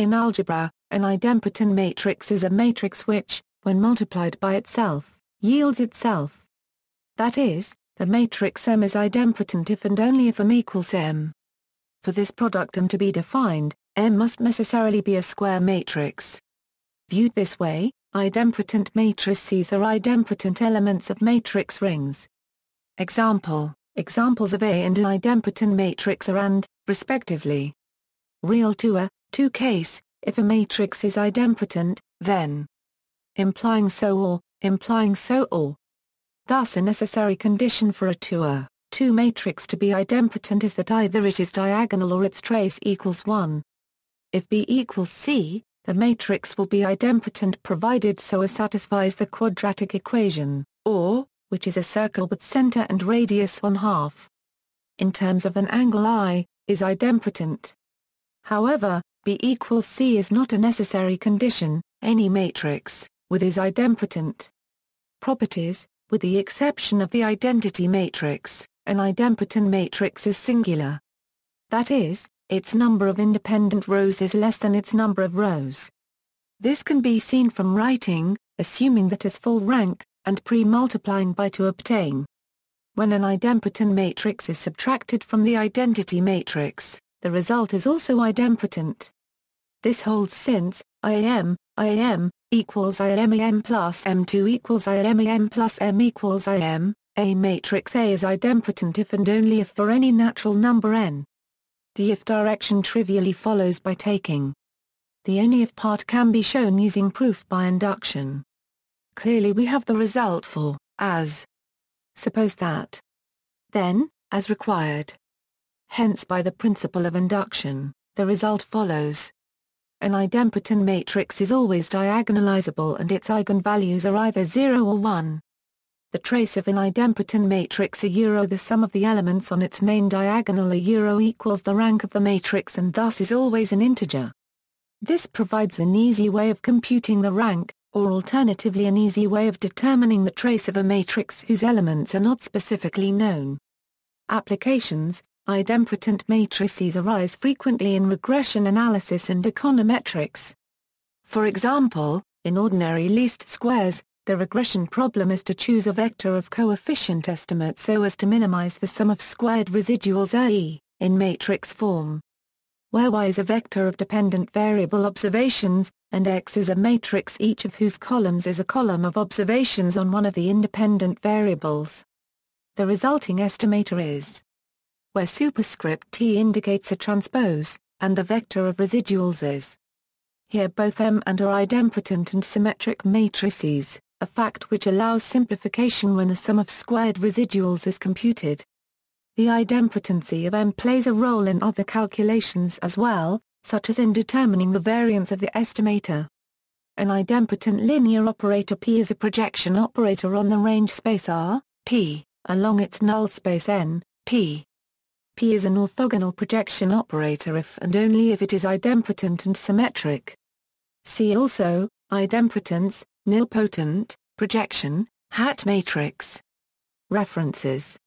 In algebra, an idempotent matrix is a matrix which, when multiplied by itself, yields itself. That is, the matrix M is idempotent if and only if M equals M. For this product M to be defined, M must necessarily be a square matrix. Viewed this way, idempotent matrices are idempotent elements of matrix rings. Example, examples of A and an idempotent matrix are and, respectively. Real 2 A, 2 case, if a matrix is idempotent, then implying so or, implying so or. Thus a necessary condition for a 2A, 2 matrix to be idempotent is that either it is diagonal or its trace equals 1. If B equals C, the matrix will be idempotent provided so A satisfies the quadratic equation, or, which is a circle with center and radius 1 half. In terms of an angle I, is idempotent. However, B equals C is not a necessary condition, any matrix, with is idempotent. Properties, with the exception of the identity matrix, an idempotent matrix is singular. That is, its number of independent rows is less than its number of rows. This can be seen from writing, assuming that is full rank, and pre-multiplying by to obtain. When an idempotent matrix is subtracted from the identity matrix, the result is also idempotent. This holds since, IAM, IAM, equals IMAM plus M2 equals IMAM plus M equals IM, a matrix A is idempotent if and only if for any natural number n. The if direction trivially follows by taking. The only if part can be shown using proof by induction. Clearly we have the result for, as. Suppose that. Then, as required. Hence by the principle of induction, the result follows. An idempotent matrix is always diagonalizable and its eigenvalues are either 0 or 1. The trace of an idempotent matrix a euro the sum of the elements on its main diagonal a euro equals the rank of the matrix and thus is always an integer. This provides an easy way of computing the rank, or alternatively an easy way of determining the trace of a matrix whose elements are not specifically known. Applications Idempotent matrices arise frequently in regression analysis and econometrics. For example, in ordinary least squares, the regression problem is to choose a vector of coefficient estimate so as to minimize the sum of squared residuals i.e., in matrix form. Where y is a vector of dependent variable observations, and x is a matrix each of whose columns is a column of observations on one of the independent variables. The resulting estimator is where superscript t indicates a transpose, and the vector of residuals is. Here both M and are idempotent and symmetric matrices, a fact which allows simplification when the sum of squared residuals is computed. The idempotency of M plays a role in other calculations as well, such as in determining the variance of the estimator. An idempotent linear operator P is a projection operator on the range space R, P, along its null space N, P. P is an orthogonal projection operator if and only if it is idempotent and symmetric. See also, idempotence, nilpotent, projection, hat matrix. References